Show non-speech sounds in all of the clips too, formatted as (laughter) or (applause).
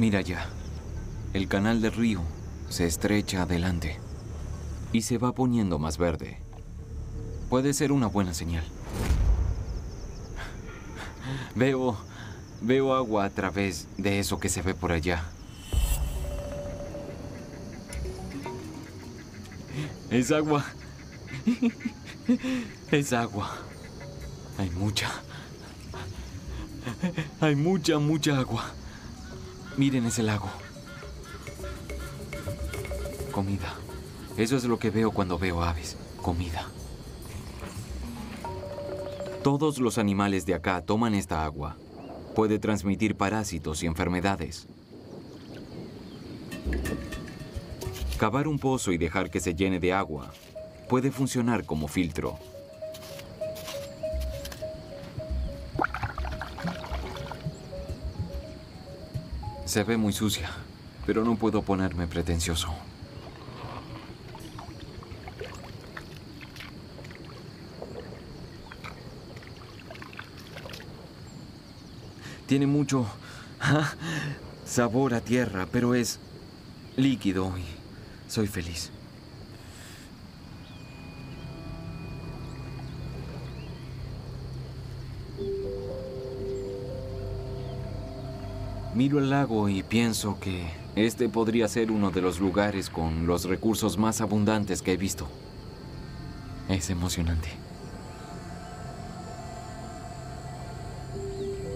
Mira ya, el canal del río se estrecha adelante y se va poniendo más verde. Puede ser una buena señal. Veo, veo agua a través de eso que se ve por allá. Es agua. Es agua. Hay mucha. Hay mucha, mucha agua. Miren ese lago. Comida. Eso es lo que veo cuando veo aves. Comida. Todos los animales de acá toman esta agua. Puede transmitir parásitos y enfermedades. Cavar un pozo y dejar que se llene de agua puede funcionar como filtro. Se ve muy sucia, pero no puedo ponerme pretencioso. Tiene mucho ah, sabor a tierra, pero es líquido y soy feliz. Miro el lago y pienso que este podría ser uno de los lugares con los recursos más abundantes que he visto. Es emocionante.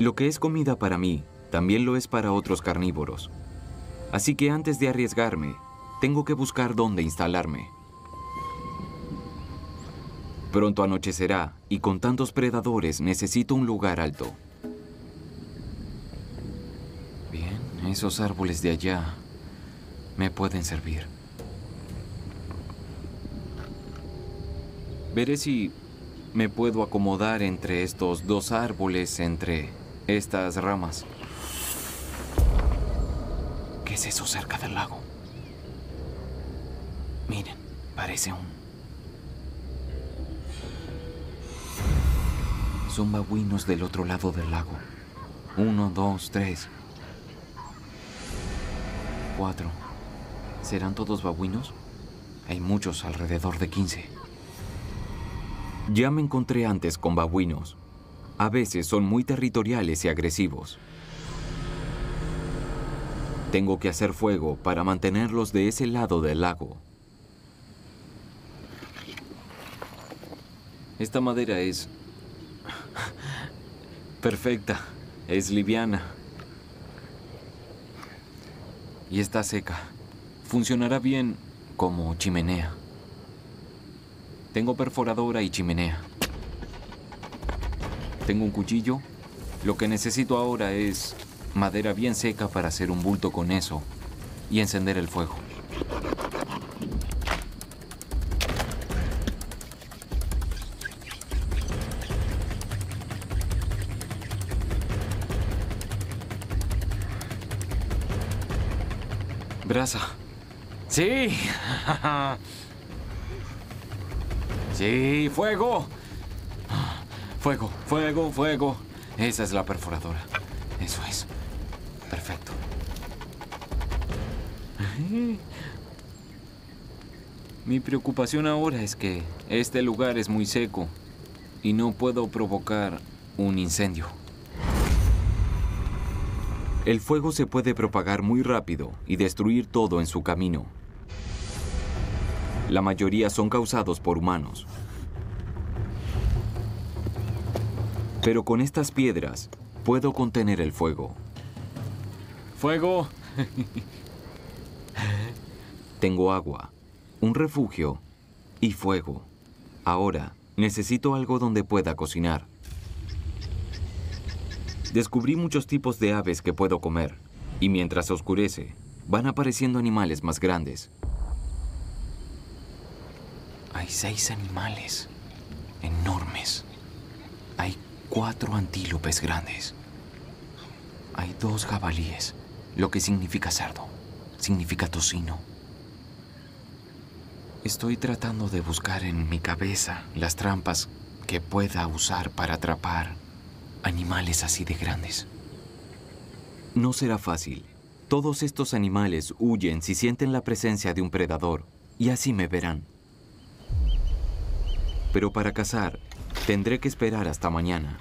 Lo que es comida para mí, también lo es para otros carnívoros. Así que antes de arriesgarme, tengo que buscar dónde instalarme. Pronto anochecerá y con tantos predadores necesito un lugar alto. Esos árboles de allá me pueden servir. Veré si me puedo acomodar entre estos dos árboles, entre estas ramas. ¿Qué es eso cerca del lago? Miren, parece un... Son babuinos del otro lado del lago. Uno, dos, tres. Cuatro. ¿Serán todos babuinos? Hay muchos, alrededor de quince. Ya me encontré antes con babuinos, a veces son muy territoriales y agresivos. Tengo que hacer fuego para mantenerlos de ese lado del lago. Esta madera es (laughs) perfecta, es liviana y está seca. Funcionará bien como chimenea. Tengo perforadora y chimenea. Tengo un cuchillo. Lo que necesito ahora es madera bien seca para hacer un bulto con eso y encender el fuego. Brasa. Sí. (laughs) sí, fuego. Fuego, fuego, fuego. Esa es la perforadora. Eso es. Perfecto. (laughs) Mi preocupación ahora es que este lugar es muy seco y no puedo provocar un incendio. El fuego se puede propagar muy rápido y destruir todo en su camino. La mayoría son causados por humanos. Pero con estas piedras puedo contener el fuego. ¡Fuego! (laughs) Tengo agua, un refugio y fuego. Ahora necesito algo donde pueda cocinar. Descubrí muchos tipos de aves que puedo comer, y mientras oscurece, van apareciendo animales más grandes. Hay seis animales enormes. Hay cuatro antílopes grandes. Hay dos jabalíes, lo que significa cerdo, significa tocino. Estoy tratando de buscar en mi cabeza las trampas que pueda usar para atrapar animales así de grandes. No será fácil. Todos estos animales huyen si sienten la presencia de un predador y así me verán. Pero para cazar, tendré que esperar hasta mañana.